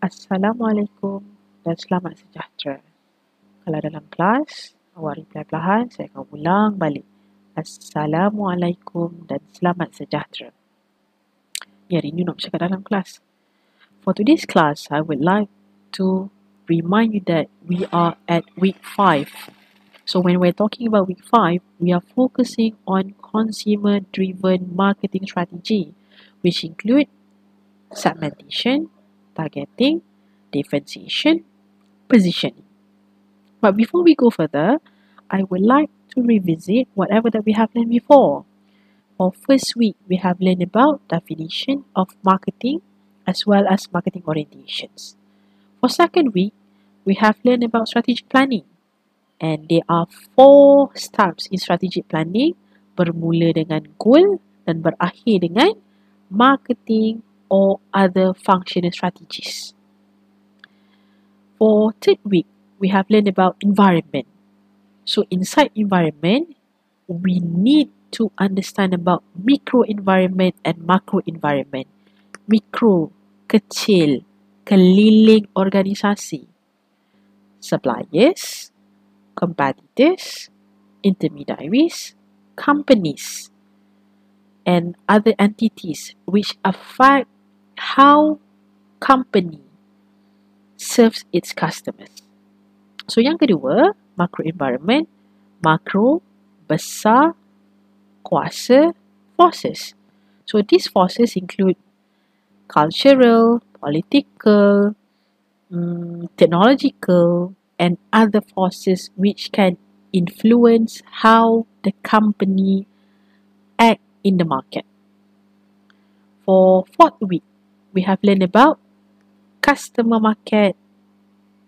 Assalamualaikum dan selamat sejahtera. Kalau dalam kelas, awak reply perlahan, saya akan ulang balik. Assalamualaikum dan selamat sejahtera. Ya, hari ini nak bercakap dalam kelas. For today's class, I would like to remind you that we are at week 5. So when we're talking about week 5, we are focusing on consumer-driven marketing strategy, which include segmentation, targeting, differentiation, positioning. But before we go further, I would like to revisit whatever that we have learned before. For first week, we have learned about definition of marketing as well as marketing orientations. For second week, we have learned about strategic planning. And there are four steps in strategic planning bermula dengan goal dan berakhir dengan marketing or other functional strategies. For third week, we have learned about environment. So inside environment, we need to understand about micro environment and macro environment. Micro, kecil, keliling organisasi. Suppliers, competitors, intermediaries, companies, and other entities which affect how company serves its customers. So yang kedua, macro environment, macro, besar, kuasa, forces. So these forces include cultural, political, um, technological, and other forces which can influence how the company act in the market. For fourth week, we have learned about customer market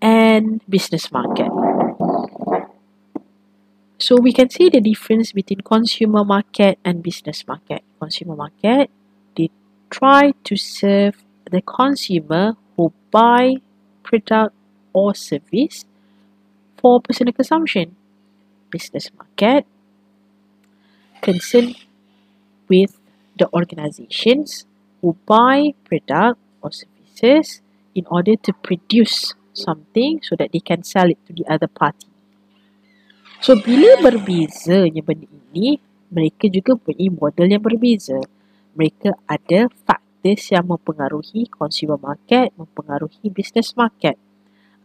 and business market. So we can see the difference between consumer market and business market. Consumer market, they try to serve the consumer who buy product or service for personal consumption. Business market concern with the organizations who buy product or services in order to produce something so that they can sell it to the other party. So bila berbezanya benda ini, mereka juga punya model yang berbeza. Mereka ada factors yang mempengaruhi consumer market, mempengaruhi business market.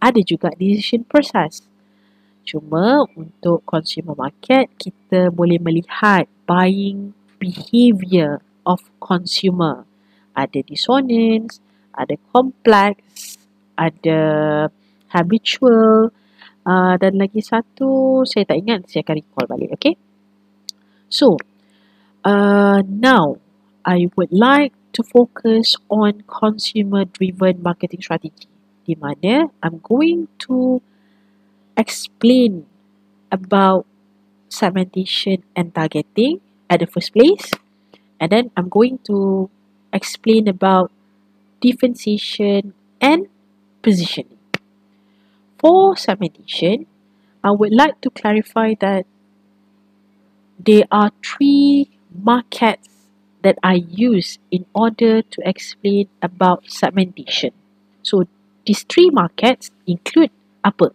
Ada juga decision process. Cuma untuk consumer market, kita boleh melihat buying behavior of consumer. Ada dissonance, ada complex, ada habitual. Uh, dan lagi satu saya tak ingat saya akan recall balik okay? So uh, now I would like to focus on consumer driven marketing strategy di mana I'm going to explain about segmentation and targeting at the first place and then I'm going to explain about differentiation, and positioning. For segmentation, I would like to clarify that there are three markets that I use in order to explain about segmentation. So, these three markets include apa?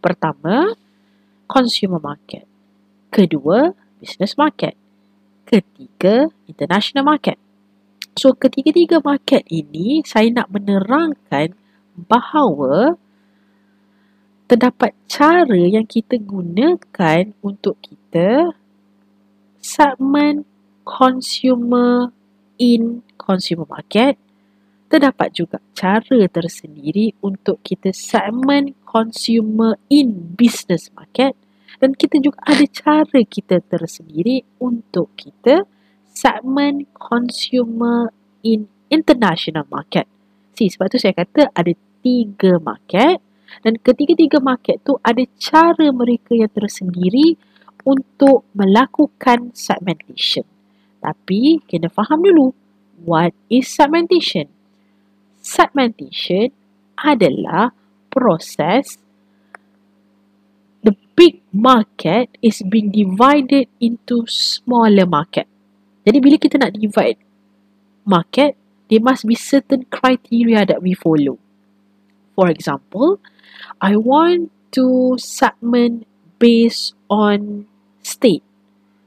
Pertama, consumer market. Kedua, business market. Ketiga, international market. So ketiga-tiga market ini saya nak menerangkan bahawa terdapat cara yang kita gunakan untuk kita segmen consumer in consumer market. Terdapat juga cara tersendiri untuk kita segmen consumer in business market. Dan kita juga ada cara kita tersendiri untuk kita segment consumer in international market. Si, sebab tu saya kata ada tiga market dan ketiga-tiga market tu ada cara mereka yang tersendiri untuk melakukan segmentation. Tapi kena faham dulu what is segmentation. Segmentation adalah proses the big market is being divided into smaller market. Jadi bila kita nak divide market, there must be certain criteria that we follow. For example, I want to segment based on state.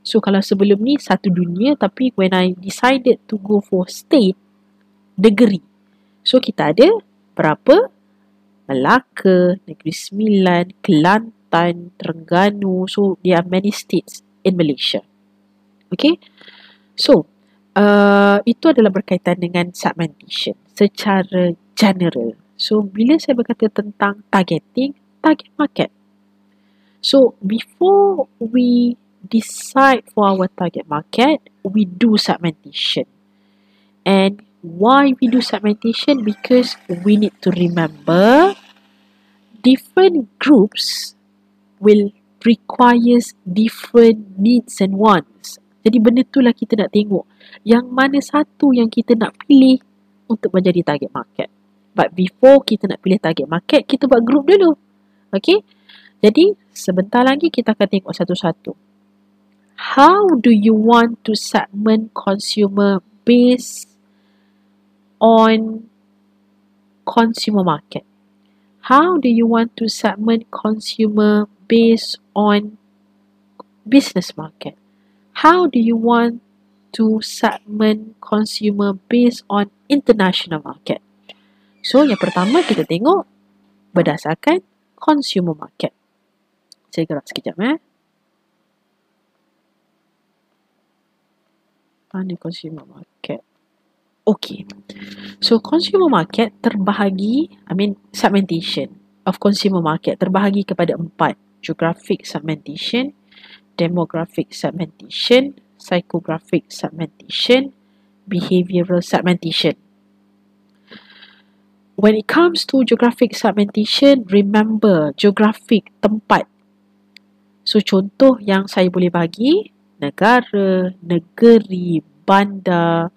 So kalau sebelum ni satu dunia tapi when I decided to go for state, negeri. So kita ada berapa? Melaka, Negeri Sembilan, Kelantan, Terengganu. So there are many states in Malaysia. Okay. So uh, itu adalah berkaitan dengan segmentation secara general. So bila saya berkata tentang targeting, target market. So before we decide for our target market, we do segmentation. And why we do segmentation? Because we need to remember different groups will requires different needs and wants. Jadi benda tu lah kita nak tengok. Yang mana satu yang kita nak pilih untuk menjadi target market. But before kita nak pilih target market, kita buat group dulu. Okay? Jadi, sebentar lagi kita akan tengok satu-satu. How do you want to segment consumer based on consumer market? How do you want to segment consumer based on business market? How do you want to segment consumer based on international market? So, yang pertama kita tengok berdasarkan consumer market. Saya gerak sekejap eh. Mana consumer market? Okay. So, consumer market terbahagi, I mean, segmentation of consumer market terbahagi kepada empat. Geographic segmentation, demographic segmentation, psychographic segmentation, behavioral segmentation. When it comes to geographic segmentation, remember geographic tempat So contoh yang saya boleh bagi negara, negeri, bandar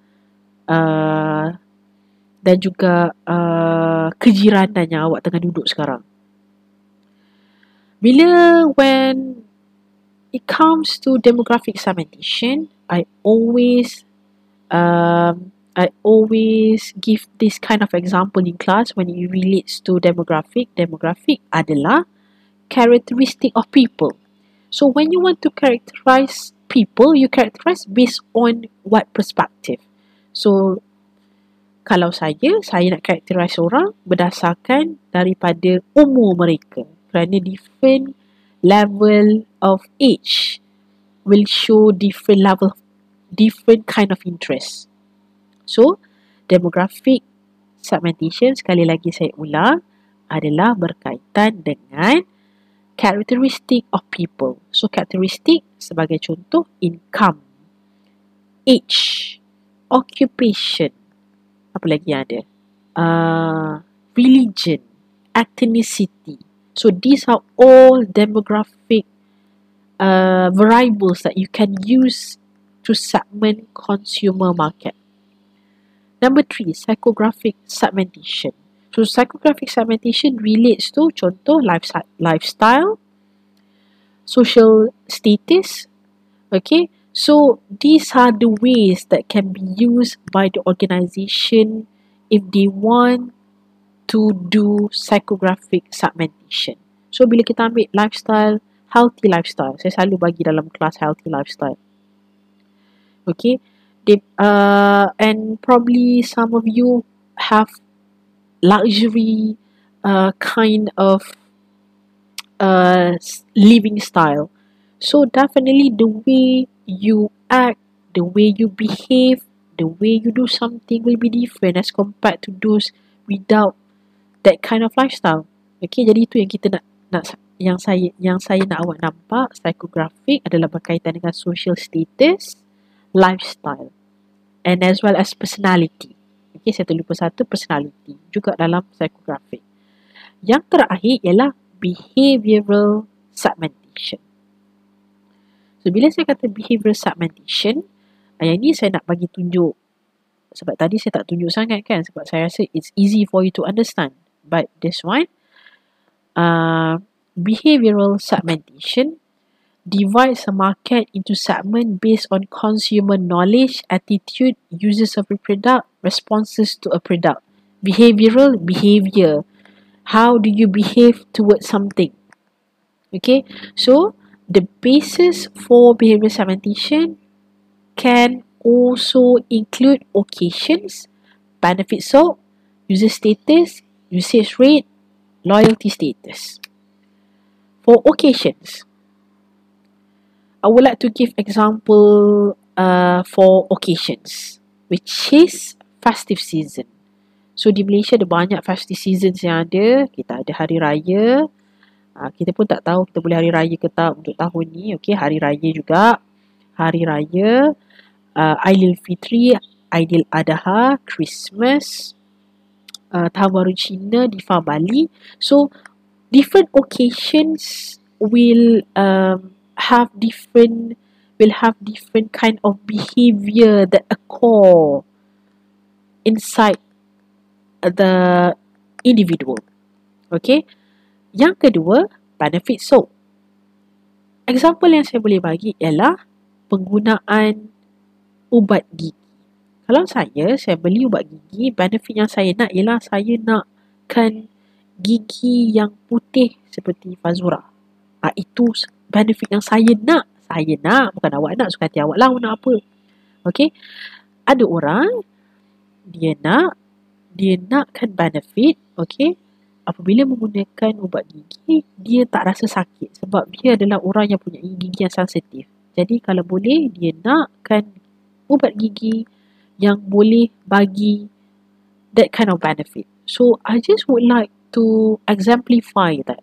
uh, dan juga uh, kejiranan yang awak tengah duduk sekarang. Bila when it comes to demographic segmentation, I always um, I always give this kind of example in class when it relates to demographic. Demographic adalah characteristic of people. So when you want to characterize people, you characterize based on what perspective. So kalau saya, saya nak characterize orang berdasarkan daripada umur mereka. Kerana different level of age will show different level, different kind of interest. So, demographic segmentation, sekali lagi saya ulang, adalah berkaitan dengan characteristic of people. So characteristic sebagai contoh income, age, occupation, apa lagi yang ada? Uh, religion, ethnicity. So these are all demographic uh, variables that you can use to segment consumer market. Number three, psychographic segmentation. So psychographic segmentation relates to contoh lifestyle, social status. Okay, so these are the ways that can be used by the organization if they want to do psychographic segmentation. So bila kita ambil lifestyle, healthy lifestyle, saya selalu bagi dalam kelas healthy lifestyle. Okay, they, uh, and probably some of you have luxury uh, kind of uh, living style. So definitely the way you act, the way you behave, the way you do something will be different as compared to those without that kind of lifestyle. Okay, jadi itu yang kita nak nak yang saya yang saya nak awak nampak psychographic adalah berkaitan dengan social status, lifestyle, and as well as personality. Okay, saya terlupa satu personality juga dalam psychographic. Yang terakhir ialah behavioral segmentation. So, bila saya kata behavioral segmentation, yang ni saya nak bagi tunjuk. Sebab tadi saya tak tunjuk sangat kan. Sebab saya rasa it's easy for you to understand. But this one, uh, behavioral segmentation divides a market into segment based on consumer knowledge, attitude, uses of a product, responses to a product. Behavioral behavior. How do you behave towards something? Okay, so the basis for behavior segmentation can also include occasions, benefit so, user status, usage rate, loyalty status. For occasions, I would like to give example uh, for occasions, which is festive season. So di Malaysia ada banyak festive seasons yang ada. Kita ada hari raya. Uh, kita pun tak tahu kita boleh hari raya ke tak untuk tahun ni. Okay, hari raya juga. Hari raya, uh, Aidilfitri, Aidil Adha, Christmas, uh, Tahun Baru Cina, Diva Bali. So, different occasions will um, have different will have different kind of behavior that occur inside the individual. Okay. Yang kedua, benefit so. Example yang saya boleh bagi ialah penggunaan ubat gigi. Kalau saya, saya beli ubat gigi, benefit yang saya nak ialah saya nakkan gigi yang putih seperti Fazura. Ah, itu benefit yang saya nak. Saya nak, bukan awak nak, suka hati awak lah nak apa. Okay. Ada orang, dia nak, dia nakkan benefit, okay. Apabila menggunakan ubat gigi, dia tak rasa sakit sebab dia adalah orang yang punya gigi yang sensitif. Jadi kalau boleh, dia nakkan ubat gigi yang boleh bagi that kind of benefit. So I just would like to exemplify that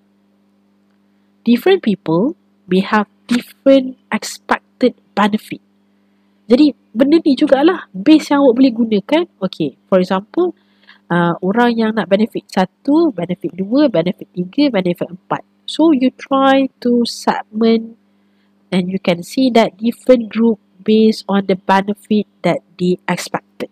different people may have different expected benefit. Jadi benda ni jugalah base yang awak boleh gunakan. Okay, for example, uh, orang yang nak benefit satu, benefit dua, benefit tiga, benefit empat. So you try to segment and you can see that different group based on the benefit that they expected.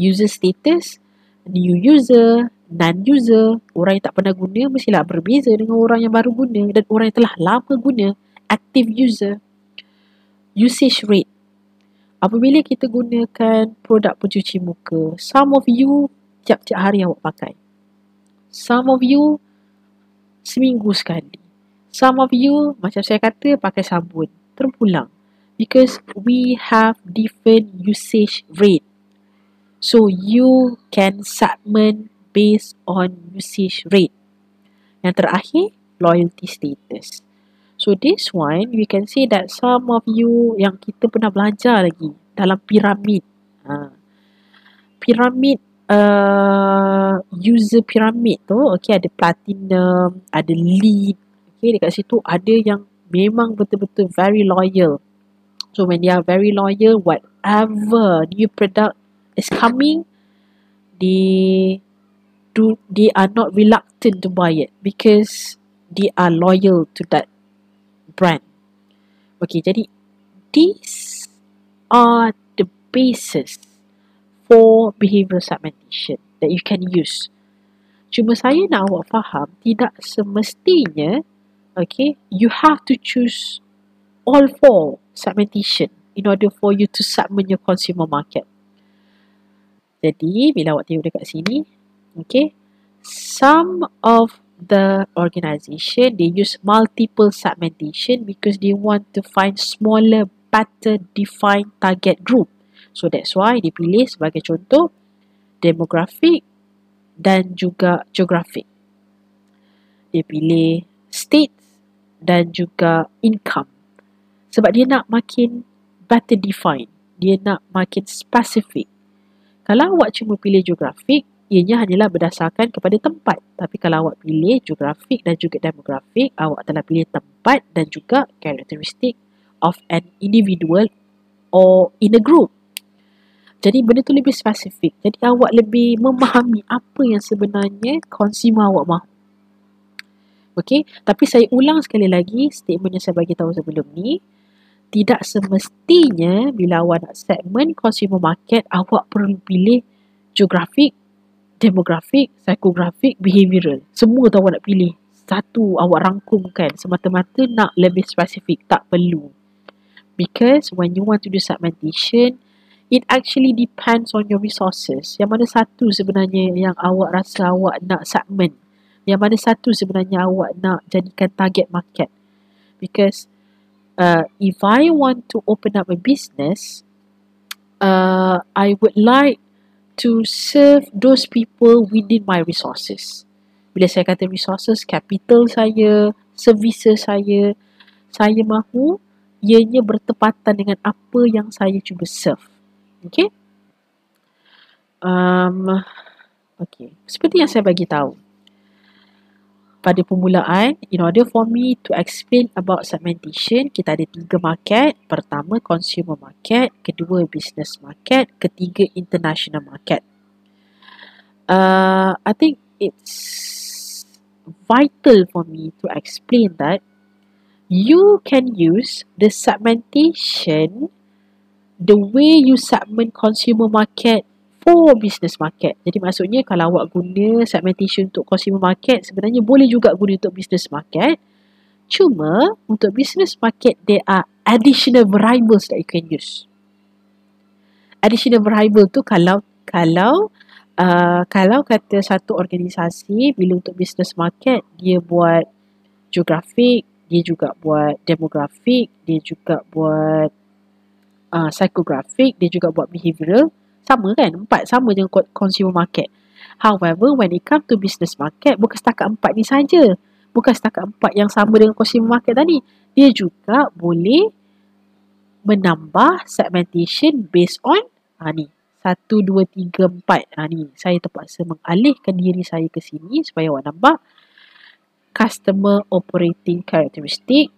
User status, new user, non-user, orang yang tak pernah guna mestilah berbeza dengan orang yang baru guna dan orang yang telah lama guna, active user. Usage rate. Apabila kita gunakan produk pencuci muka, some of you tiap-tiap hari awak pakai. Some of you seminggu sekali. Some of you, macam saya kata, pakai sabun. Terpulang because we have different usage rate. So you can segment based on usage rate. Yang terakhir, loyalty status. So this one, we can see that some of you yang kita pernah belajar lagi dalam piramid. Ha. Piramid, uh, user piramid tu, okay, ada platinum, ada lead. Okay, dekat situ ada yang memang betul-betul very loyal. So when they are very loyal, whatever new product is coming, they do they are not reluctant to buy it because they are loyal to that brand. Okay, jadi these are the basis for behavioral segmentation that you can use. Cuma saya nak awak faham, tidak semestinya, okay, you have to choose all four segmentation in order for you to segment your consumer market. Jadi, bila awak tengok dekat sini, okay, some of the organisation, they use multiple segmentation because they want to find smaller, better defined target group. So, that's why dia pilih sebagai contoh demographic dan juga geographic. Dia pilih state dan juga income sebab dia nak makin better define dia nak makin spesifik kalau awak cuma pilih geografik ianya hanyalah berdasarkan kepada tempat. Tapi kalau awak pilih geografik dan juga demografik awak telah pilih tempat dan juga karakteristik of an individual or in a group. Jadi benda tu lebih spesifik. Jadi awak lebih memahami apa yang sebenarnya consumer awak mahu. Okay, tapi saya ulang sekali lagi statement yang saya bagi tahu sebelum ni. Tidak semestinya bila awak nak segmen consumer market, awak perlu pilih geografik, demografik, psikografik, behavioral. Semua tu awak nak pilih. Satu awak rangkumkan semata-mata nak lebih spesifik. Tak perlu. Because when you want to do segmentation, it actually depends on your resources. Yang mana satu sebenarnya yang awak rasa awak nak segment. Yang mana satu sebenarnya awak nak jadikan target market. Because uh, if I want to open up a business, uh, I would like to serve those people within my resources. Bila saya kata resources, capital saya, services saya, saya mahu ianya bertepatan dengan apa yang saya cuba serve. Okay? Um, okay. Seperti yang saya bagi tahu. Pada permulaan, in order for me to explain about segmentation, kita ada tiga market. Pertama, consumer market. Kedua, business market. Ketiga, international market. Uh, I think it's vital for me to explain that you can use the segmentation the way you segment consumer market for business market. Jadi maksudnya kalau awak guna segmentation untuk consumer market sebenarnya boleh juga guna untuk business market. Cuma untuk business market there are additional variables that you can use. Additional variable tu kalau kalau uh, kalau kata satu organisasi bila untuk business market dia buat geographic, dia juga buat demografik, dia juga buat uh, psychographic, dia juga buat behavioral. Sama kan? Empat sama dengan consumer market. However, when it come to business market, bukan setakat empat ni saja. Bukan setakat empat yang sama dengan consumer market tadi. Dia juga boleh menambah segmentation based on ha, ni. Satu, dua, tiga, empat. Ha, ni. Saya terpaksa mengalihkan diri saya ke sini supaya awak nampak customer operating characteristic,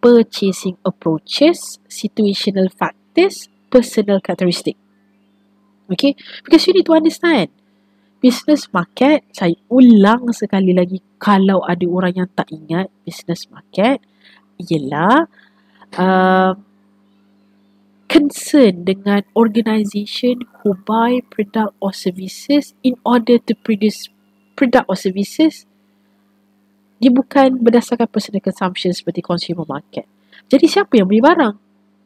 purchasing approaches, situational factors, personal characteristic. Okay, because you need to understand business market. Saya ulang sekali lagi kalau ada orang yang tak ingat business market ialah uh, concern dengan organisation who buy product or services in order to produce product or services dia bukan berdasarkan personal consumption seperti consumer market. Jadi siapa yang beli barang?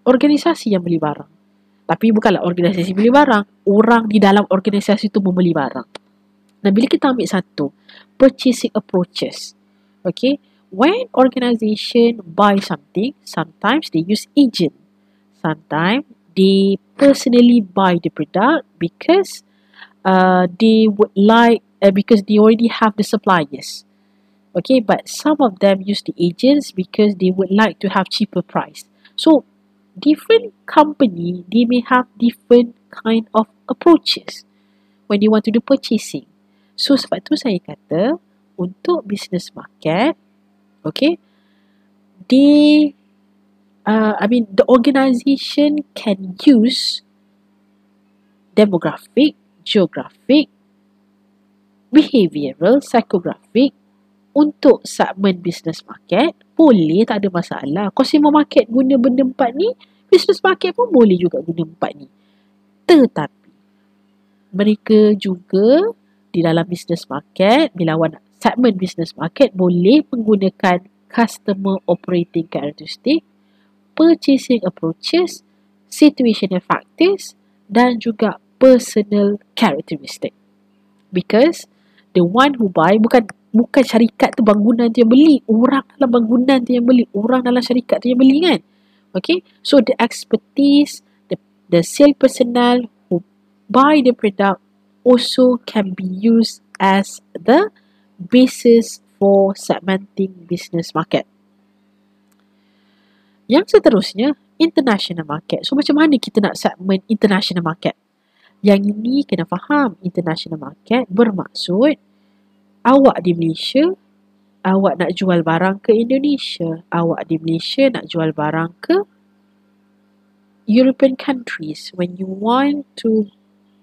Organisasi yang beli barang. Tapi bukanlah organisasi beli barang. Orang di dalam organisasi itu membeli barang. Dan bila kita ambil satu, purchasing approaches. Okay, when organisation buy something, sometimes they use agent. Sometimes they personally buy the product because uh, they would like, uh, because they already have the suppliers. Okay, but some of them use the agents because they would like to have cheaper price. So different company they may have different kind of approaches when they want to do purchasing. So sebab tu saya kata untuk business market, okay, they, uh, I mean the organisation can use demographic, geographic, behavioral, psychographic untuk segmen business market boleh tak ada masalah. Consumer market guna benda empat ni, business market pun boleh juga guna empat ni. Tetapi mereka juga di dalam business market bila awak nak segmen business market boleh menggunakan customer operating characteristic, purchasing approaches, situational factors dan juga personal characteristic. Because the one who buy bukan bukan syarikat tu bangunan tu yang beli. Orang dalam bangunan tu yang beli. Orang dalam syarikat tu yang beli kan. Okay? So the expertise the the sale personnel who buy the product also can be used as the basis for segmenting business market. Yang seterusnya international market. So macam mana kita nak segment international market? Yang ini kena faham. International market bermaksud awak di Malaysia, awak nak jual barang ke Indonesia, awak di Malaysia nak jual barang ke European countries when you want to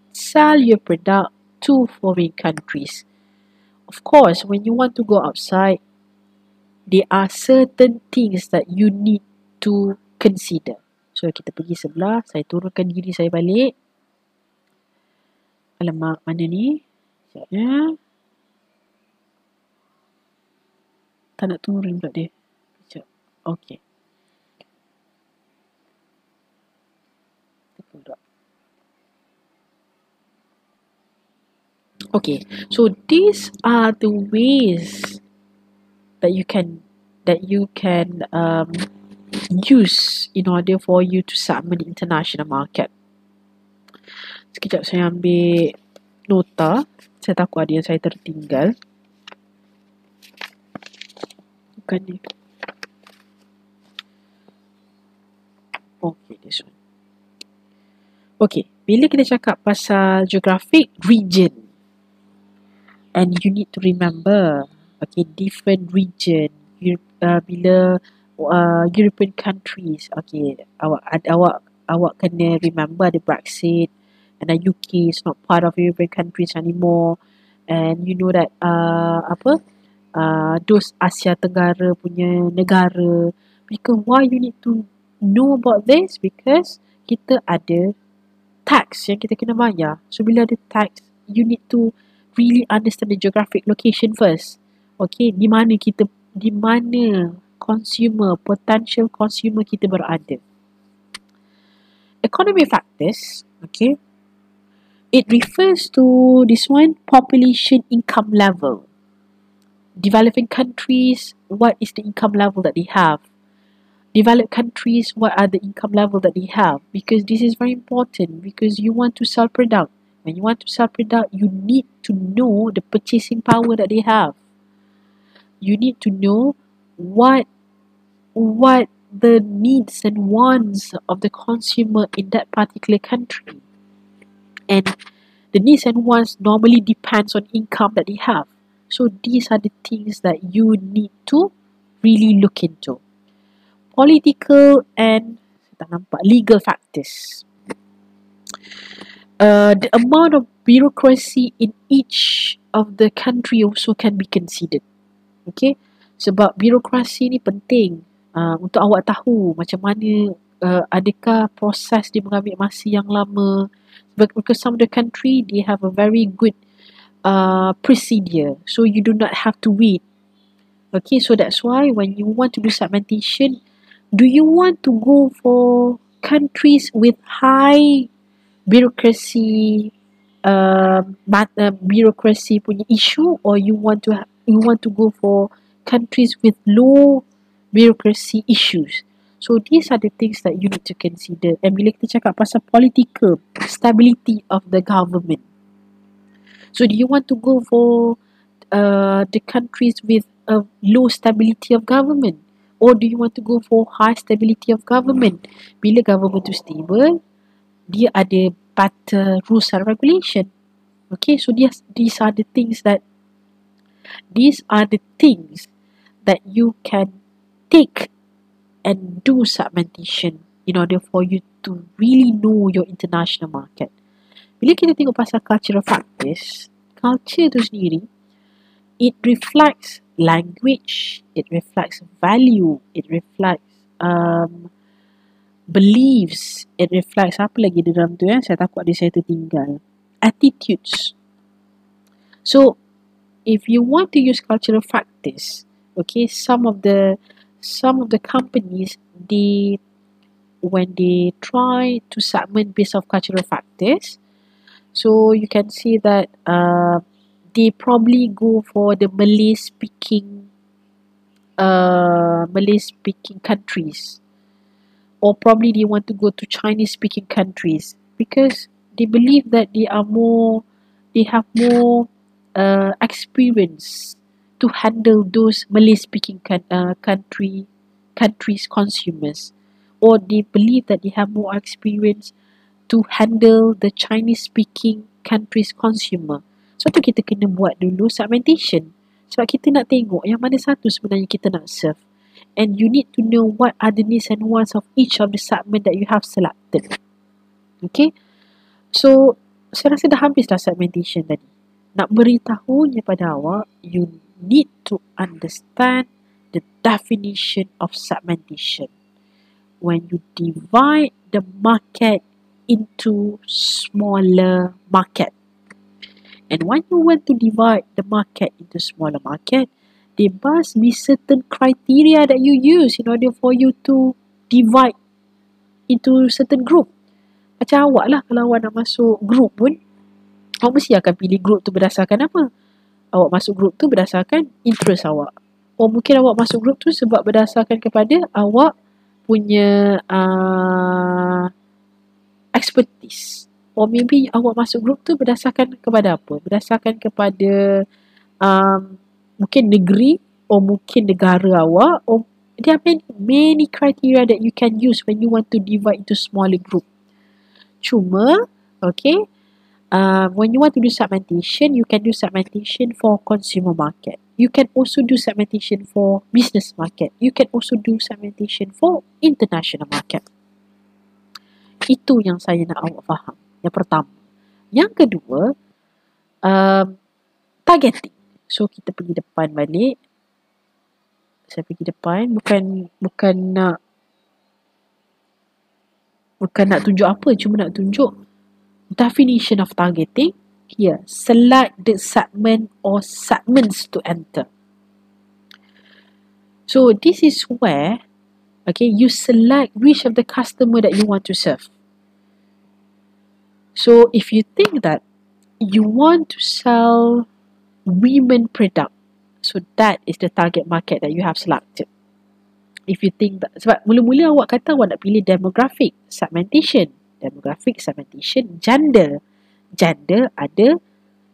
sell your product to foreign countries. Of course, when you want to go outside, there are certain things that you need to consider. So, kita pergi sebelah, saya turunkan diri saya balik. Alamak, mana ni? Sekejap ya. Tak nak turun pula dia. Sekejap. Okay. Okay, so these are the ways that you can that you can um, use in order for you to segment the international market. Sekejap saya ambil nota. Saya takut ada yang saya tertinggal. Bukan ni. Okay, this one. Okay, bila kita cakap pasal geographic region, and you need to remember, okay, different region, uh, bila uh, European countries, okay, awak awak awak kena remember the Brexit, and the UK is not part of European countries anymore, and you know that uh, apa, uh, those Asia Tenggara punya negara, because why you need to know about this because kita ada tax yang kita kena bayar. So bila ada tax, you need to really understand the geographic location first. Okay, di mana kita, di mana consumer, potential consumer kita berada. Economy factors, okay, it refers to this one population income level. Developing countries, what is the income level that they have? developed countries what are the income level that they have? Because this is very important because you want to sell product when you want to sell product you need to know the purchasing power that they have. You need to know what what the needs and wants of the consumer in that particular country. And the needs and wants normally depends on income that they have so these are the things that you need to really look into political and tak nampak legal factors. Uh, the amount of bureaucracy in each of the country also can be considered. Okay, sebab birokrasi ni penting uh, untuk awak tahu macam mana uh, adakah proses dia mengambil masa yang lama. Because some of the country they have a very good uh, procedure, so you do not have to wait. Okay, so that's why when you want to do segmentation, do you want to go for countries with high bureaucracy uh, uh, bureaucracy punya issue or you want to ha- you want to go for countries with low bureaucracy issues? So these are the things that you need to consider. And bila kita cakap pasal political stability of the government so do you want to go for uh, the countries with a low stability of government? Or do you want to go for high stability of government? Bila government tu stable dia ada better rules and regulation. Okay so these these are the things that these are the things that you can take and do segmentation in order for you to really know your international market bila kita tengok pasal cultural factors culture tu sendiri it reflects language, it reflects value, it reflects um, beliefs, it reflects apa lagi di dalam tu ya, saya takut ada saya tertinggal. Attitudes. So, if you want to use cultural factors, okay, some of the some of the companies they when they try to segment based of cultural factors, so you can see that uh, they probably go for the Malay speaking uh Malay speaking countries. Or probably they want to go to Chinese speaking countries. Because they believe that they are more they have more uh, experience to handle those Malay speaking uh, country countries consumers. Or they believe that they have more experience to handle the Chinese speaking countries consumer So tu kita kena buat dulu segmentation. Sebab kita nak tengok yang mana satu sebenarnya kita nak serve. And you need to know what are the needs and wants of each of the segment that you have selected. Okay. So, saya rasa dah habis dah segmentation tadi. Nak beritahunya pada awak, you need to understand the definition of segmentation. When you divide the market into smaller market. And when you want to divide the market into smaller market, there must be certain criteria that you use in order for you to divide into certain group. Macam awak lah kalau awak nak masuk group pun, awak mesti akan pilih group tu berdasarkan apa? Awak masuk group tu berdasarkan interest awak. Oh mungkin awak masuk group tu sebab berdasarkan kepada awak punya uh, expertise. Or maybe awak masuk group tu berdasarkan kepada apa? Berdasarkan kepada um, mungkin negeri or mungkin negara awak or there are many, many criteria that you can use when you want to divide into smaller group. Cuma, okay, uh, when you want to do segmentation, you can do segmentation for consumer market. You can also do segmentation for business market. You can also do segmentation for international market. Itu yang saya nak awak faham. Yang pertama. Yang kedua, um, targeting. So, kita pergi depan balik. Saya pergi depan. Bukan bukan nak bukan nak tunjuk apa. Cuma nak tunjuk definition of targeting here select the segment or segments to enter so this is where okay you select which of the customer that you want to serve so if you think that you want to sell women product so that is the target market that you have selected. If you think that sebab mula-mula awak kata awak nak pilih demographic segmentation demographic segmentation gender. Gender ada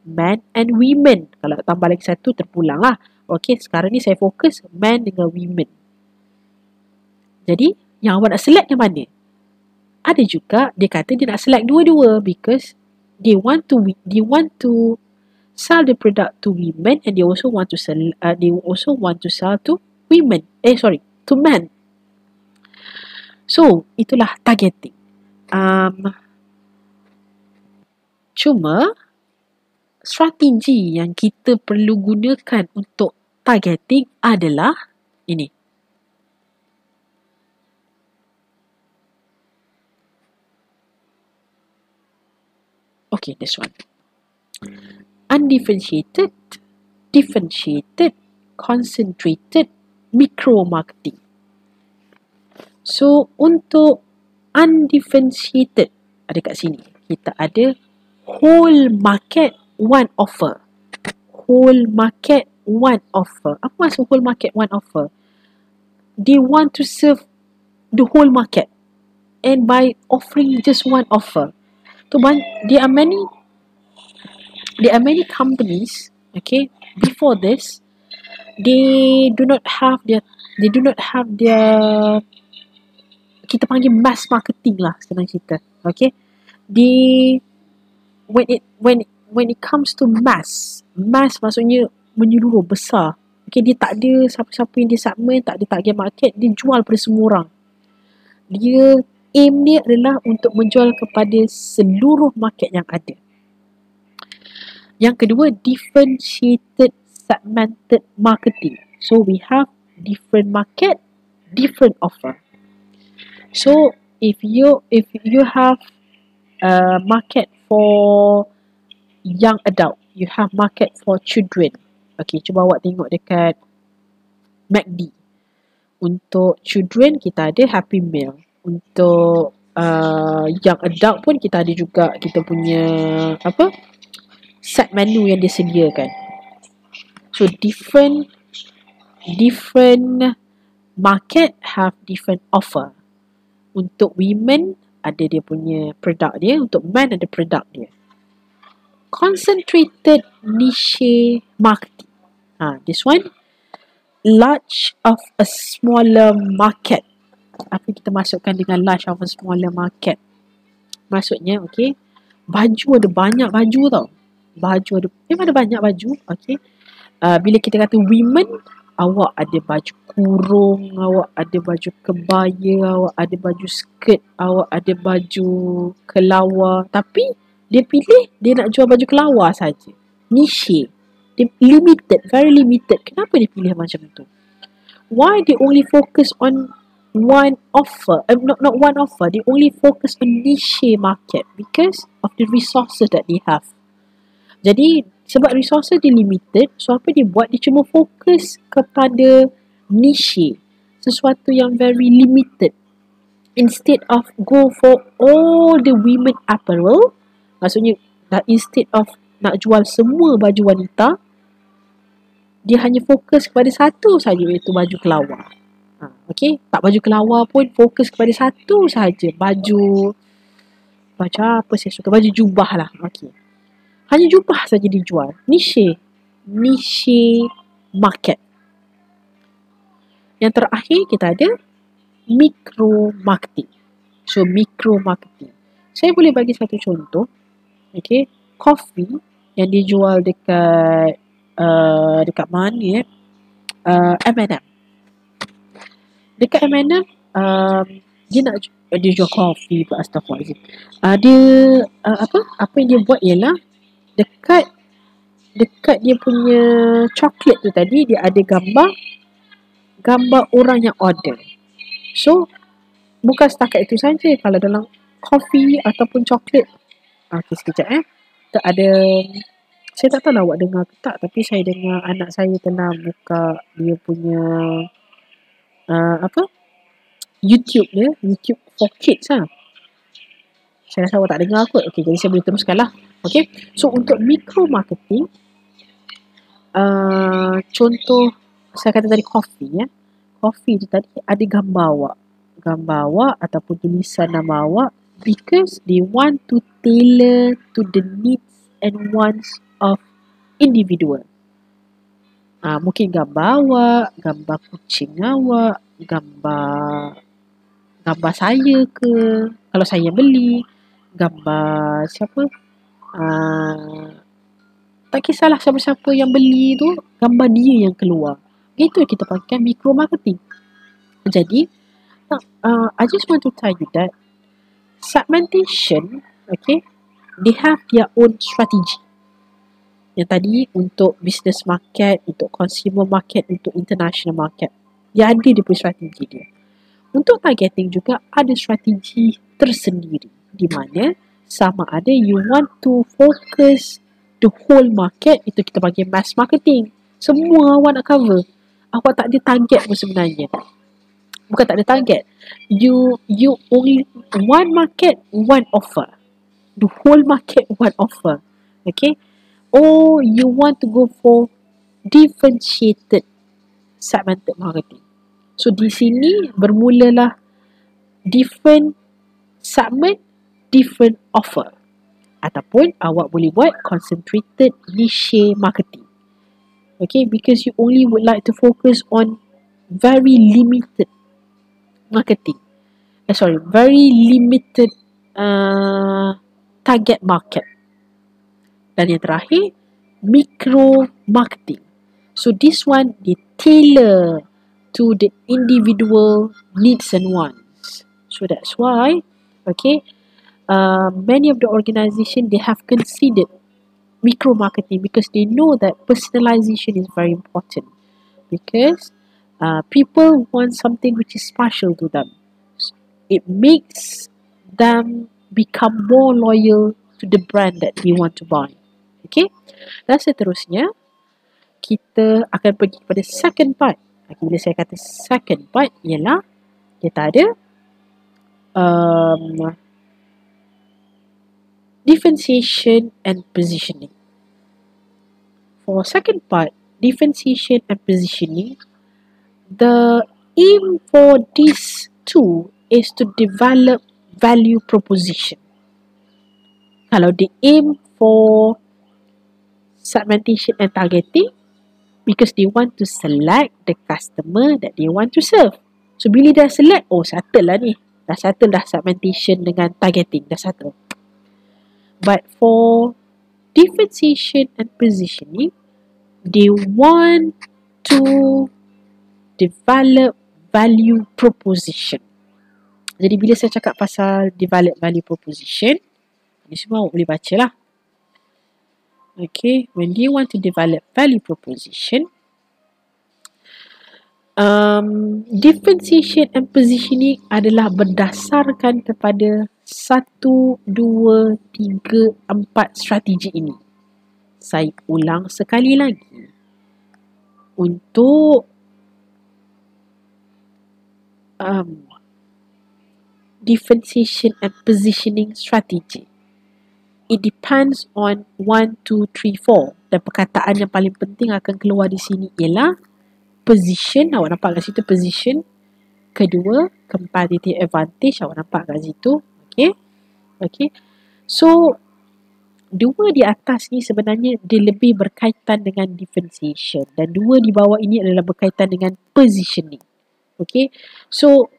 man and women. Kalau tambah lagi satu terpulang lah. Ok sekarang ni saya fokus man dengan women. Jadi yang awak nak select yang mana ada juga dia kata dia nak select dua-dua because they want to they want to sell the product to women and they also want to sell uh, they also want to sell to women. Eh sorry to men. So itulah targeting. Um, cuma strategi yang kita perlu gunakan untuk targeting adalah ini. Okay, this one. Undifferentiated, differentiated, concentrated, micro marketing. So, untuk undifferentiated ada kat sini. Kita ada whole market one offer. Whole market one offer. Apa maksud whole market one offer? They want to serve the whole market. And by offering just one offer. So there are many there are many companies, okay, before this, they do not have their they do not have their kita panggil mass marketing lah senang cerita okay? Di when it when when it comes to mass mass maksudnya menyeluruh besar okay? Dia tak ada siapa-siapa yang dia segment tak ada target market dia jual pada semua orang. Dia aim dia adalah untuk menjual kepada seluruh market yang ada yang kedua differentiated segmented marketing so we have different market different offer So if you if you have a market for young adult, you have market for children. Okay, cuba awak tengok dekat MACD. Untuk children kita ada Happy Meal. Untuk uh, young adult pun kita ada juga kita punya apa set menu yang disediakan. So different different market have different offer. Untuk women ada dia punya produk dia. Untuk men ada produk dia. Concentrated niche marketing ha this one. Large of a smaller market apa kita masukkan dengan large of a smaller market maksudnya okey baju ada banyak baju tau baju ada memang ada banyak baju okey uh, bila kita kata women awak ada baju kurung, awak ada baju kebaya, awak ada baju skirt, awak ada baju kelawar. Tapi dia pilih dia nak jual baju kelawar saja. Niche. Dia limited, very limited. Kenapa dia pilih macam tu? Why they only focus on one offer? Uh, not not one offer. They only focus on niche market because of the resources that they have. Jadi sebab resources dia limited, so apa dia buat? Dia cuma fokus kepada niche. Sesuatu yang very limited. Instead of go for all the women apparel, maksudnya Dan instead of nak jual semua baju wanita, dia hanya fokus kepada satu saja iaitu baju kelawar. Okay, tak baju kelawar pun fokus kepada satu saja baju baju apa saya suka baju jubah lah. Okay. Hanya jubah saja dijual. Niche. Niche market. Yang terakhir kita ada micro marketing. So micro marketing. Saya boleh bagi satu contoh. Okay. Coffee yang dijual dekat uh, dekat mana ya? Uh, M&M. Dekat M&M um, dia nak dia jual kopi pula astagfirullahalazim. Uh, dia uh, apa? Apa yang dia buat ialah dekat dekat dia punya coklat tu tadi dia ada gambar gambar orang yang order. So bukan setakat itu saja kalau dalam kopi ataupun coklat. Okey sekejap eh. Tak ada saya tak tahu lah awak dengar ke tak tapi saya dengar anak saya tengah buka dia punya uh, apa? YouTube dia YouTube for kids lah. Saya rasa awak tak dengar kot. Okay, jadi saya boleh teruskan lah. Okay. so untuk micro marketing uh, contoh saya kata tadi coffee ya. Coffee tu tadi ada gambar awak. Gambar awak ataupun tulisan nama awak because they want to tailor to the needs and wants of individual. Uh, mungkin gambar awak, gambar kucing awak, gambar gambar saya ke, kalau saya beli, gambar siapa? Uh, tak kisahlah siapa-siapa yang beli tu, gambar dia yang keluar. Itu yang kita pakai micro marketing. Jadi, uh, I just want to tell you that segmentation, okay, they have their own strategy yang tadi untuk business market, untuk consumer market, untuk international market. Dia ada dia punya strategi dia. Untuk targeting juga ada strategi tersendiri di mana sama ada you want to focus the whole market itu kita panggil mass marketing. Semua awak nak cover. Awak tak ada target pun sebenarnya. Bukan tak ada target. You you only one market, one offer. The whole market, one offer. Okay or you want to go for differentiated segmented marketing. So di sini bermulalah different segment, different offer. Ataupun awak boleh buat concentrated niche marketing. Okay, because you only would like to focus on very limited marketing. Eh, sorry, very limited uh, target market. Dan yang terakhir, micro marketing. So this one, they tailor to the individual needs and wants. So that's why, okay, uh, many of the organisation they have considered micro marketing because they know that personalization is very important. Because uh, people want something which is special to them. It makes them become more loyal to the brand that they want to buy. Okay. Dan seterusnya, kita akan pergi kepada second part. Bila saya kata second part, ialah kita ada um, differentiation and positioning. For second part, differentiation and positioning, the aim for these two is to develop value proposition. Kalau the aim for segmentation and targeting because they want to select the customer that they want to serve. So bila dah select, oh settle lah ni. Dah settle dah segmentation dengan targeting, dah settle. But for differentiation and positioning, they want to develop value proposition. Jadi bila saya cakap pasal develop value proposition, ni semua boleh baca lah okay when you want to develop value proposition um, differentiation and positioning adalah berdasarkan kepada satu, dua, tiga, empat strategi ini. Saya ulang sekali lagi. Untuk um, differentiation and positioning strategy it depends on 1, 2, 3, 4. Dan perkataan yang paling penting akan keluar di sini ialah position. Awak nampak kat situ position. Kedua, competitive advantage. Awak nampak kat situ. Okay. Okay. So, dua di atas ni sebenarnya dia lebih berkaitan dengan differentiation. Dan dua di bawah ini adalah berkaitan dengan positioning. Okay. So,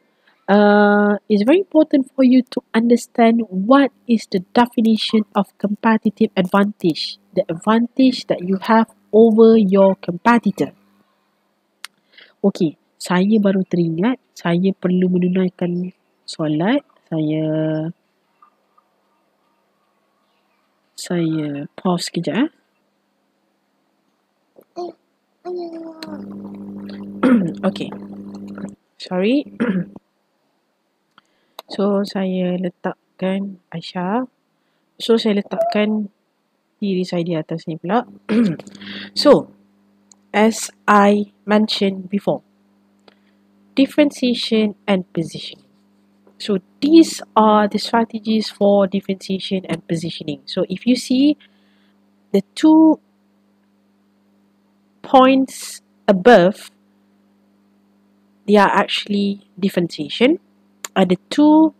uh, it's very important for you to understand what is the definition of competitive advantage, the advantage that you have over your competitor. Okay, saya baru teringat saya perlu menunaikan solat. Saya saya pause sekejap eh. okay. Sorry. So saya letakkan Aisyah. So saya letakkan diri saya di atas ni pula. so as I mentioned before, differentiation and positioning. So these are the strategies for differentiation and positioning. So if you see the two points above, they are actually differentiation are the two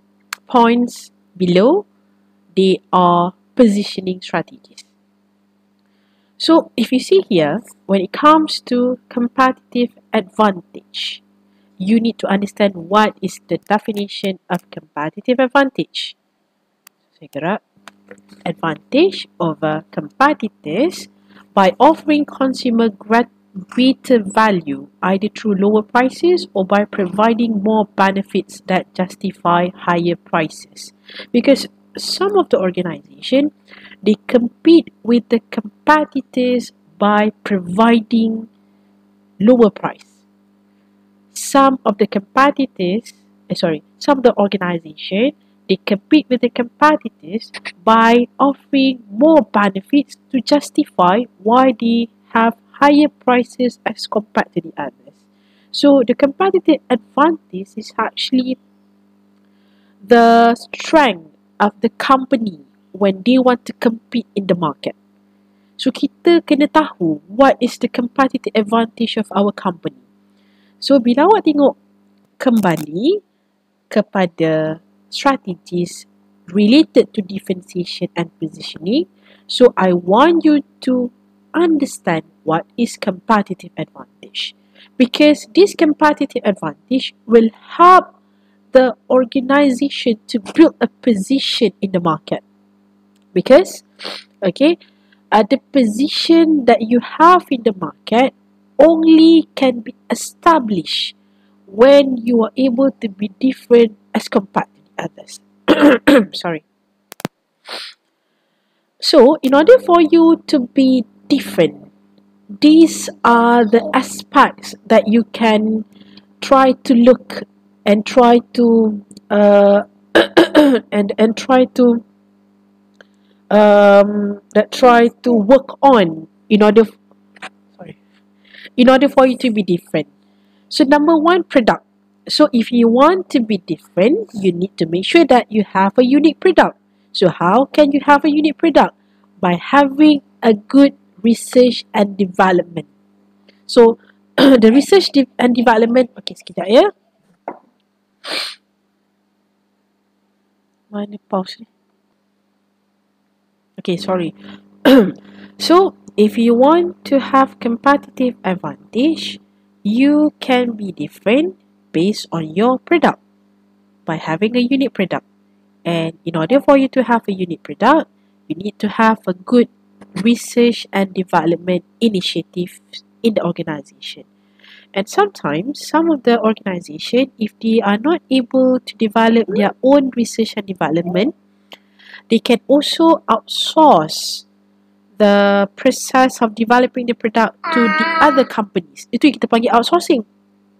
points below, they are positioning strategies. So if you see here, when it comes to competitive advantage, you need to understand what is the definition of competitive advantage. Figure out advantage over competitors by offering consumer great greater value either through lower prices or by providing more benefits that justify higher prices. Because some of the organization they compete with the competitors by providing lower price. Some of the competitors eh, sorry some of the organization they compete with the competitors by offering more benefits to justify why they have higher prices as compared to the others. So the competitive advantage is actually the strength of the company when they want to compete in the market. So kita kena tahu what is the competitive advantage of our company. So bila awak tengok kembali kepada strategies related to differentiation and positioning, so I want you to understand what is competitive advantage because this competitive advantage will help the organization to build a position in the market. Because okay uh, the position that you have in the market only can be established when you are able to be different as compared to the others. Sorry. So in order for you to be different. These are the aspects that you can try to look and try to uh, and and try to um, that try to work on in order sorry in order for you to be different. So number one, product. So if you want to be different, you need to make sure that you have a unique product. So how can you have a unique product? By having a good research and development. So, the research and development, okay, sekejap ya. Mana pause ni? Okay, sorry. so, if you want to have competitive advantage, you can be different based on your product by having a unique product. And in order for you to have a unique product, you need to have a good research and development initiatives in the organization. And sometimes some of the organization, if they are not able to develop their own research and development, they can also outsource the process of developing the product to the other companies. Itu kita panggil outsourcing.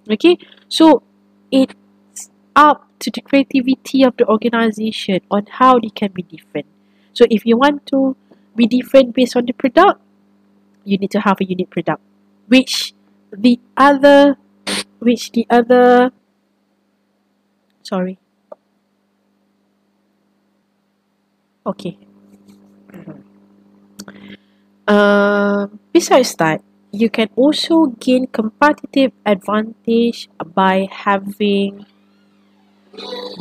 Okay, so it's up to the creativity of the organization on how they can be different. So if you want to be different based on the product, you need to have a unique product. Which the other, which the other, sorry. Okay. Uh, besides that, you can also gain competitive advantage by having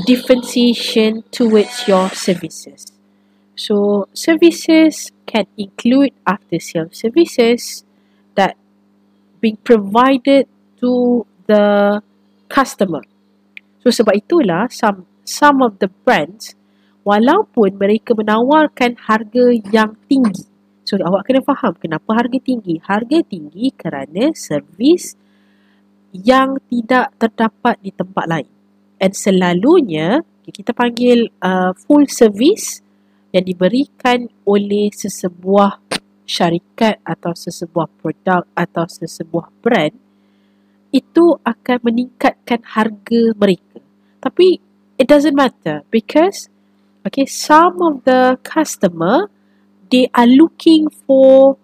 differentiation towards your services. So services can include after sales services that being provided to the customer. So sebab itulah some some of the brands walaupun mereka menawarkan harga yang tinggi So awak kena faham kenapa harga tinggi. Harga tinggi kerana servis yang tidak terdapat di tempat lain. And selalunya kita panggil uh, full service yang diberikan oleh sesebuah syarikat atau sesebuah produk atau sesebuah brand itu akan meningkatkan harga mereka. Tapi it doesn't matter because okay some of the customer they are looking for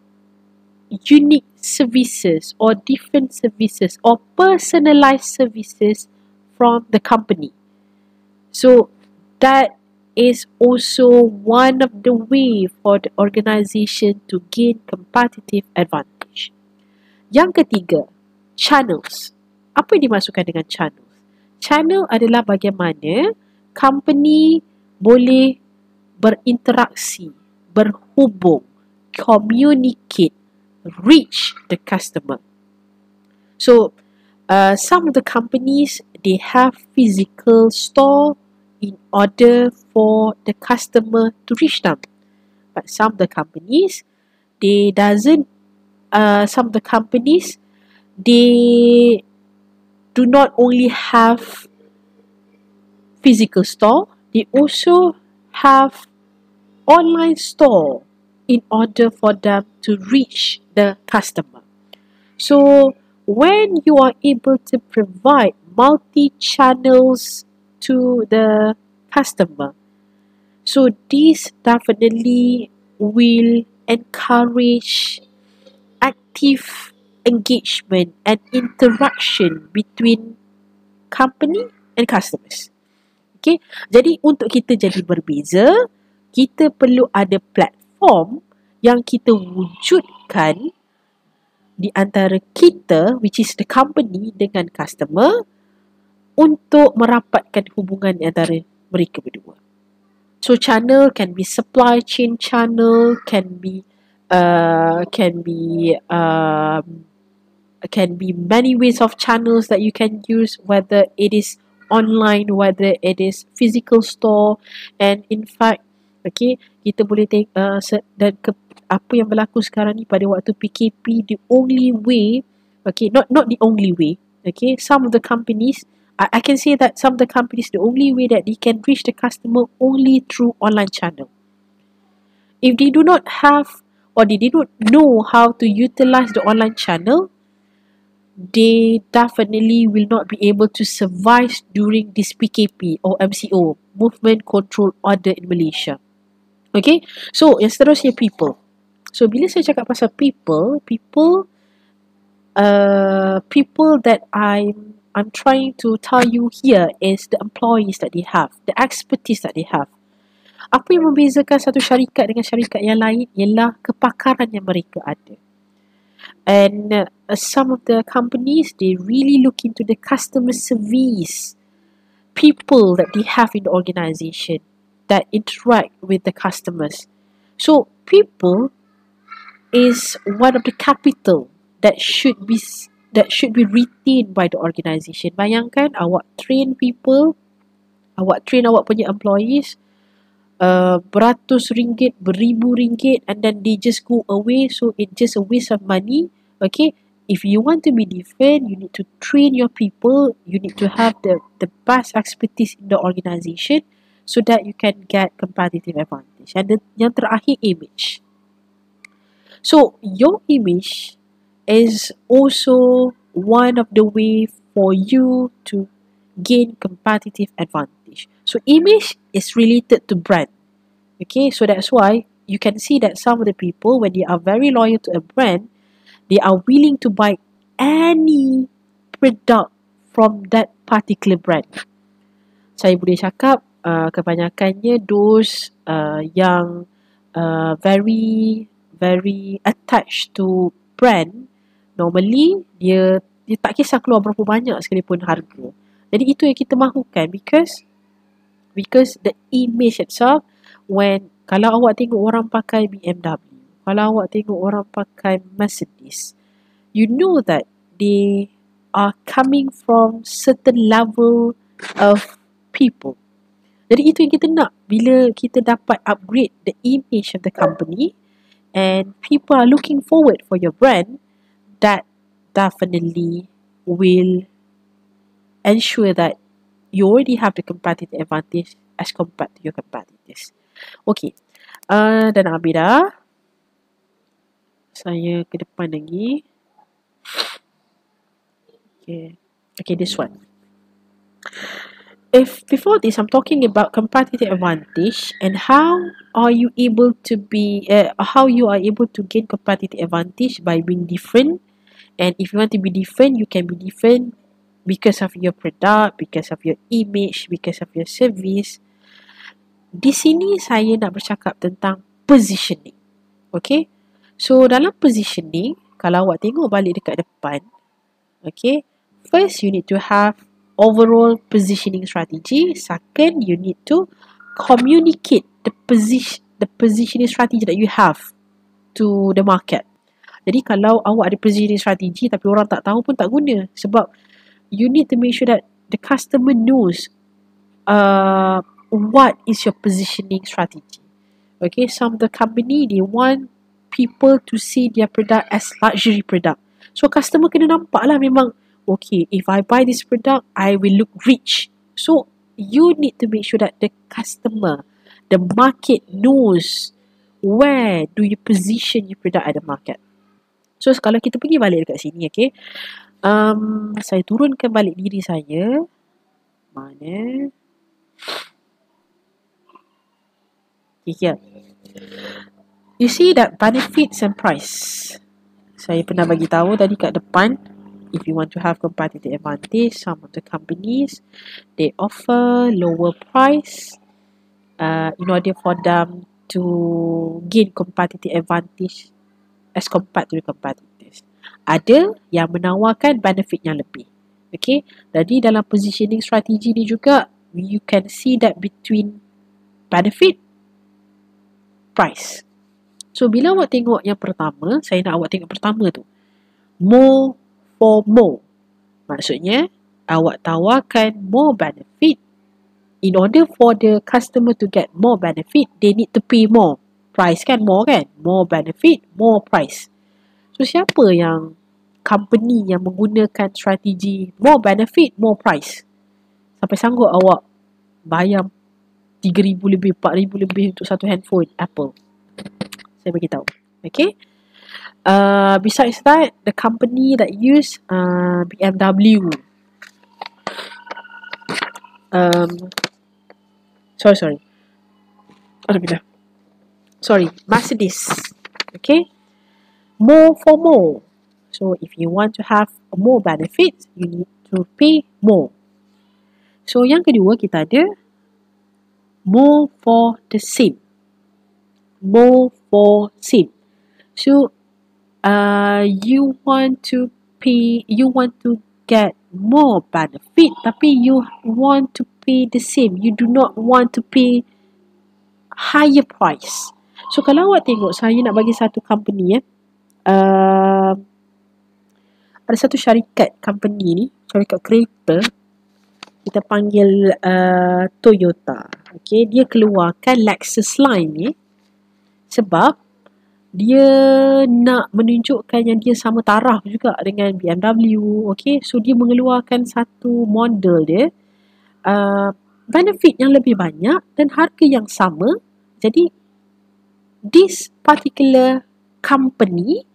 unique services or different services or personalized services from the company. So that is also one of the way for the organization to gain competitive advantage. Yang ketiga, channels. Apa yang dimasukkan dengan channels? Channel adalah bagaimana company boleh berinteraksi berhubung, communicate, reach the customer. So, uh, some of the companies they have physical store in order for the customer to reach them. But some of the companies they doesn't. Uh, some of the companies they do not only have physical store, they also have online store in order for them to reach the customer. So when you are able to provide multi channels to the customer, so this definitely will encourage active engagement and interaction between company and customers. Okay, jadi untuk kita jadi berbeza, kita perlu ada platform yang kita wujudkan di antara kita which is the company dengan customer untuk merapatkan hubungan antara mereka berdua. So channel can be supply chain channel, can be uh, can be um, can be many ways of channels that you can use whether it is online, whether it is physical store and in fact Okay, kita boleh tengok uh, dan ke, apa yang berlaku sekarang ni pada waktu PKP, the only way, okay, not not the only way, okay, some of the companies, I, I can say that some of the companies, the only way that they can reach the customer only through online channel. If they do not have or they do not know how to utilize the online channel, they definitely will not be able to survive during this PKP or MCO, Movement Control Order in Malaysia. Okay, so yang seterusnya people. So bila saya cakap pasal people, people, uh, people that I'm I'm trying to tell you here is the employees that they have, the expertise that they have. Apa yang membezakan satu syarikat dengan syarikat yang lain ialah kepakaran yang mereka ada. And uh, some of the companies, they really look into the customer service people that they have in the organization that interact with the customers. So people is one of the capital that should be that should be retained by the organisation. Bayangkan awak train people, awak train awak punya employees uh, beratus ringgit, beribu ringgit and then they just go away so it just a waste of money. Okay, if you want to be different, you need to train your people, you need to have the, the best expertise in the organisation so that you can get competitive advantage. And the, yang terakhir image. So your image is also one of the way for you to gain competitive advantage. So image is related to brand. Okay, so that's why you can see that some of the people when they are very loyal to a brand, they are willing to buy any product from that particular brand. Saya boleh cakap uh, kebanyakannya dos uh, yang uh, very very attached to brand normally dia dia tak kisah keluar berapa banyak sekalipun harga. Jadi itu yang kita mahukan because because the image itself when kalau awak tengok orang pakai BMW kalau awak tengok orang pakai Mercedes you know that they are coming from certain level of people. Jadi itu yang kita nak. Bila kita dapat upgrade the image of the company and people are looking forward for your brand that definitely will ensure that you already have the competitive advantage as compared to your competitors. Okay. Uh, dan dah. Saya ke depan lagi. Okay. Okay, this one if before this I'm talking about competitive advantage and how are you able to be uh, how you are able to gain competitive advantage by being different and if you want to be different you can be different because of your product because of your image because of your service di sini saya nak bercakap tentang positioning okay so dalam positioning kalau awak tengok balik dekat depan okay first you need to have overall positioning strategy. Second, you need to communicate the position the positioning strategy that you have to the market. Jadi kalau awak ada positioning strategy tapi orang tak tahu pun tak guna sebab you need to make sure that the customer knows uh, what is your positioning strategy. Okay, some of the company they want people to see their product as luxury product. So customer kena nampak lah memang okay, if I buy this product, I will look rich. So you need to make sure that the customer, the market knows where do you position your product at the market. So kalau kita pergi balik dekat sini, okay. Um, saya turunkan balik diri saya. Mana? Okay, here. You see that benefits and price. Saya pernah bagi tahu tadi kat depan if you want to have competitive advantage, some of the companies they offer lower price uh, in order for them to gain competitive advantage as compared to the competitors. Ada yang menawarkan benefit yang lebih. Okay, jadi dalam positioning strategi ni juga you can see that between benefit price. So bila awak tengok yang pertama, saya nak awak tengok pertama tu. More for more. Maksudnya, awak tawarkan more benefit. In order for the customer to get more benefit, they need to pay more. Price kan more kan? More benefit, more price. So, siapa yang company yang menggunakan strategi more benefit, more price? Sampai sanggup awak bayar RM3,000 lebih, RM4,000 lebih untuk satu handphone Apple. Saya beritahu. Okay? Uh, besides that, the company that use uh, BMW. Um, sorry, sorry. Alhamdulillah. Sorry, Mercedes. Okay, more for more. So if you want to have more benefits, you need to pay more. So yang kedua kita ada more for the same. More for same. So uh, you want to pay you want to get more benefit tapi you want to pay the same you do not want to pay higher price so kalau awak tengok saya nak bagi satu company eh. Uh, ada satu syarikat company ni syarikat kereta kita panggil uh, Toyota. Okay dia keluarkan Lexus line ni sebab dia nak menunjukkan yang dia sama taraf juga dengan BMW okay so dia mengeluarkan satu model dia uh, benefit yang lebih banyak dan harga yang sama. Jadi this particular company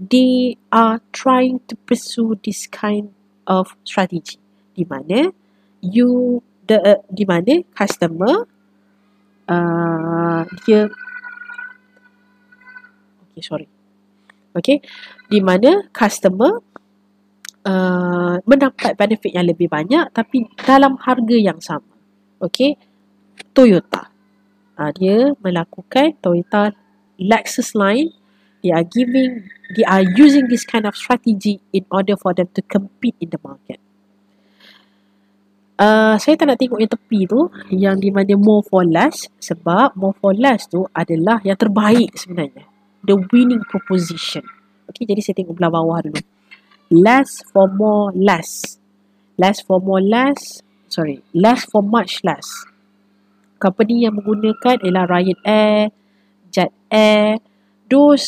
they are trying to pursue this kind of strategy. Di mana you the uh, di mana customer uh, dia okay sorry. Okay di mana customer uh, mendapat benefit yang lebih banyak tapi dalam harga yang sama. Okay Toyota uh, dia melakukan Toyota Lexus line. They are giving they are using this kind of strategy in order for them to compete in the market. Uh, saya tak nak tengok yang tepi tu yang di mana more for less. Sebab more for less tu adalah yang terbaik sebenarnya. The winning proposition. Okay jadi saya tengok belah bawah dulu. Less for more less. Less for more less. Sorry less for much less company yang menggunakan ialah Ryan Air Jet Air those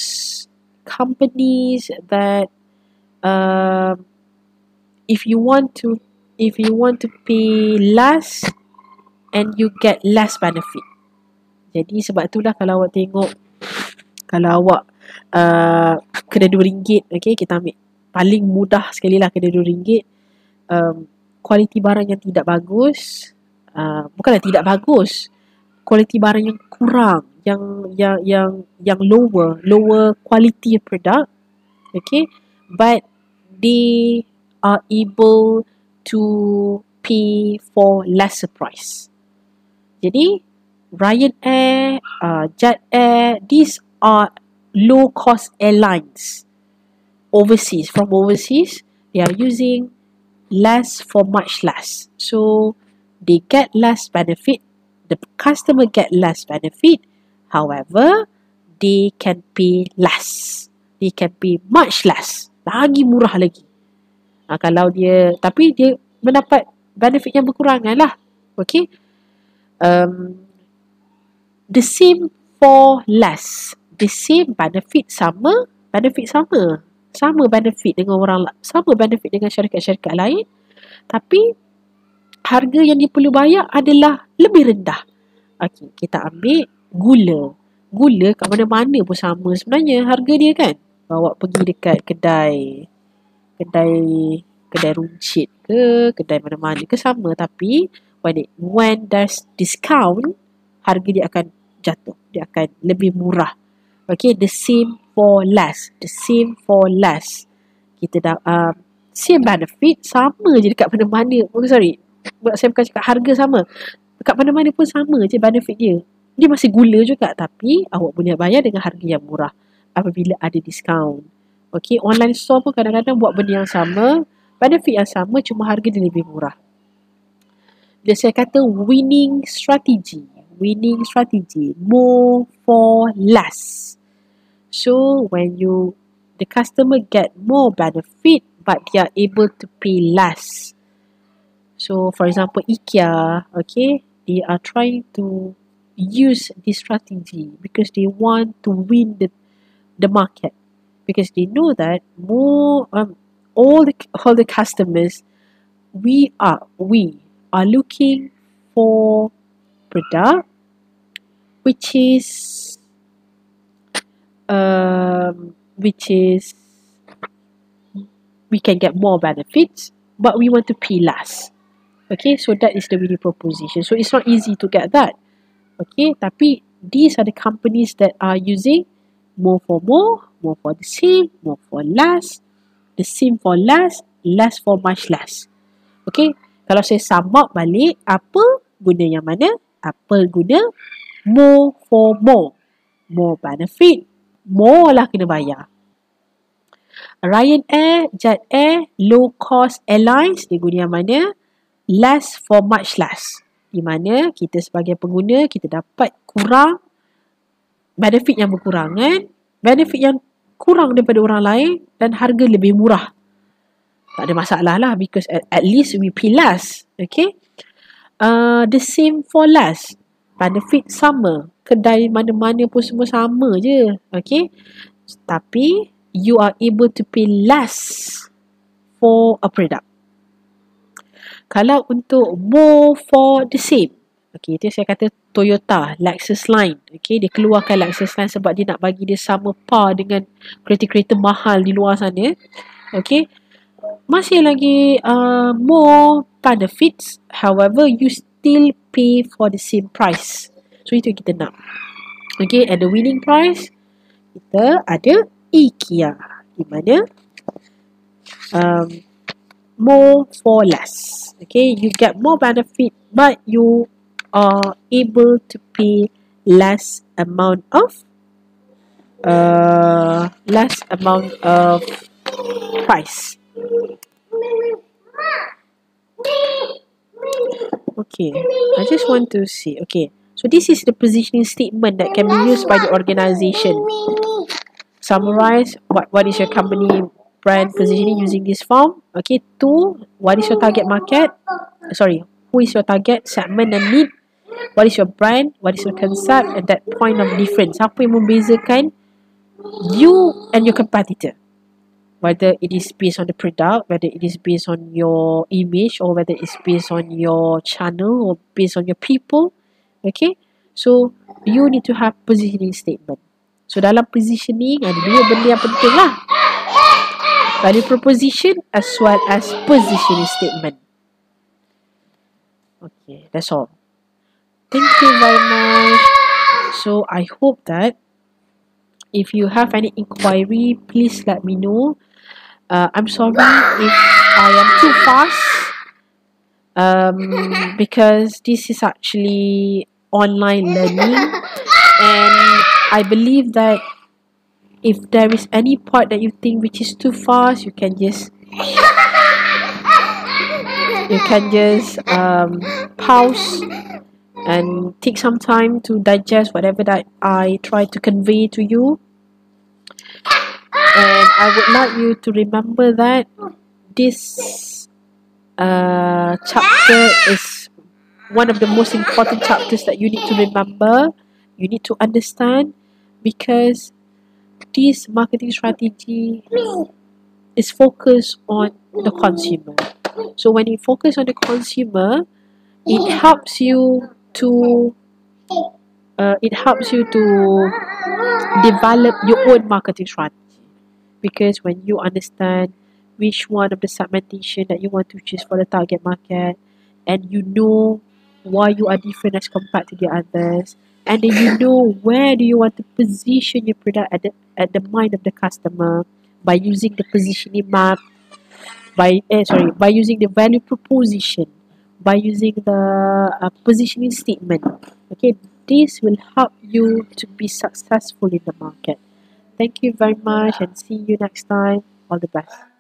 companies that uh, if you want to if you want to pay less and you get less benefit. Jadi sebab itulah kalau awak tengok kalau awak uh, kena RM2, okay, kita ambil paling mudah sekali lah kena RM2. Um, kualiti barang yang tidak bagus, uh, bukanlah tidak bagus, kualiti barang yang kurang, yang yang yang yang lower, lower quality product, okay, but they are able to pay for lesser price. Jadi, Ryanair, uh, Jet Air, these are low cost airlines overseas. From overseas, they are using less for much less. So, they get less benefit. The customer get less benefit. However, they can pay less. They can pay much less. Lagi murah lagi. Ha, kalau dia tapi dia mendapat benefit yang berkurangan lah. Okay. Um, the same for less. The same benefit sama, benefit sama. Sama benefit dengan orang sama benefit dengan syarikat-syarikat lain. Tapi harga yang dia perlu bayar adalah lebih rendah. Okay, kita ambil gula. Gula kat mana-mana pun sama sebenarnya harga dia kan. Bawa pergi dekat kedai kedai kedai runcit ke kedai mana-mana ke sama. Tapi when it, when there's discount harga dia akan jatuh. Dia akan lebih murah. Okay the same for less. The same for less. Kita dah uh, same benefit sama je dekat mana-mana. Oh, sorry saya bukan cakap harga sama. Dekat mana-mana pun sama je benefit dia. Dia masih gula juga. Tapi awak boleh bayar dengan harga yang murah apabila ada discount. Okay, online store pun kadang-kadang buat benda yang sama, benefit yang sama, cuma harga dia lebih murah. Bila saya kata winning strategy, winning strategy, more for less. So, when you, the customer get more benefit, but they are able to pay less. So, for example, IKEA, okay, they are trying to use this strategy because they want to win the the market. Because they know that more um, all the all the customers we are we are looking for product which is um, which is we can get more benefits but we want to pay less okay so that is the winning proposition so it's not easy to get that okay tapi these are the companies that are using more for more more for the same, more for less, the same for less, less for much less. Okay, kalau saya sum up balik, apa guna yang mana? Apa guna more for more. More benefit, more lah kena bayar. Ryanair, Jet Air, low cost airlines, dia guna yang mana? Less for much less. Di mana kita sebagai pengguna, kita dapat kurang benefit yang berkurangan, benefit yang kurang daripada orang lain dan harga lebih murah. Tak ada masalah lah because at, at least we pay less. Okay. Uh, the same for less. Benefit sama. Kedai mana-mana pun semua sama je. Okay. Tapi you are able to pay less for a product. Kalau untuk more for the same. Okay, itu saya kata Toyota Lexus line. Okay, dia keluarkan Lexus line sebab dia nak bagi dia sama par dengan kereta-kereta mahal di luar sana. Okay, masih lagi uh, more benefits. However, you still pay for the same price. So, itu kita nak. Okay, and the winning price, kita ada IKEA. Di mana? Um, more for less. Okay, you get more benefit but you are able to pay less amount of uh, less amount of price. Okay, I just want to see. Okay, so this is the positioning statement that can be used by the organization. Summarize what what is your company brand positioning using this form. Okay, two, what is your target market? Sorry, who is your target segment and need? What is your brand? What is your concept? And that point of difference. Apa yang membezakan you and your competitor? Whether it is based on the product, whether it is based on your image, or whether it's based on your channel, or based on your people. Okay, so you need to have positioning statement. So dalam positioning ada dua benda yang penting lah. Value proposition as well as positioning statement. Okay, that's all. Thank you very much. So I hope that if you have any inquiry, please let me know. Uh, I'm sorry if I am too fast um, because this is actually online learning and I believe that if there is any part that you think which is too fast, you can just you can just um, pause and take some time to digest whatever that I try to convey to you and I would like you to remember that this uh, chapter is one of the most important chapters that you need to remember. You need to understand because this marketing strategy is focused on the consumer. So when you focus on the consumer, it helps you to uh, it helps you to develop your own marketing strategy because when you understand which one of the segmentation that you want to choose for the target market and you know why you are different as compared to the others and then you know where do you want to position your product at the at the mind of the customer by using the positioning map by eh, sorry by using the value proposition by using the uh, positioning statement okay this will help you to be successful in the market. Thank you very much and see you next time. All the best